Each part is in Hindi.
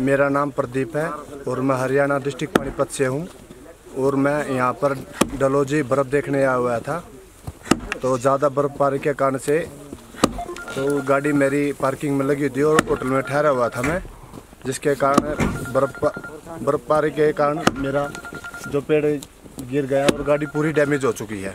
मेरा नाम प्रदीप है और मैं हरियाणा डिस्ट्रिक्ट पानीपत से हूँ और मैं यहाँ पर डलोजी बर्फ़ देखने आया हुआ था। तो ज़्यादा बर्फ़बारी के कारण से तो गाड़ी मेरी पार्किंग में लगी थी और होटल में ठहरा हुआ था मैं जिसके कारण बर्फ़ बर्फबारी के कारण मेरा जो पेड़ गिर गया और गाड़ी पूरी डैमेज हो चुकी है।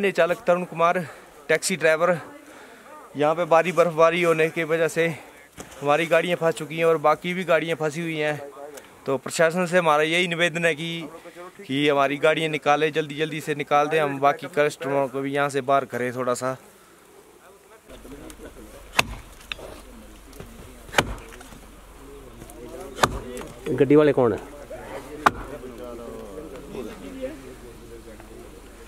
ने चालक तरुण कुमार, टैक्सी ड्राइवर, यहाँ पे भारी बर्फबारी होने की वजह से हमारी गाड़ियाँ फंस चुकी हैं और बाकी भी गाड़ियाँ फंसी हुई हैं। तो प्रशासन से हमारा यही निवेदन है कि कि हमारी गाड़ियाँ निकाले जल्दी जल्दी से निकाल दें। हम बाकी कस्टमरों को भी यहाँ से बाहर करें थोड़ा सा गड्डी वाले कौन है?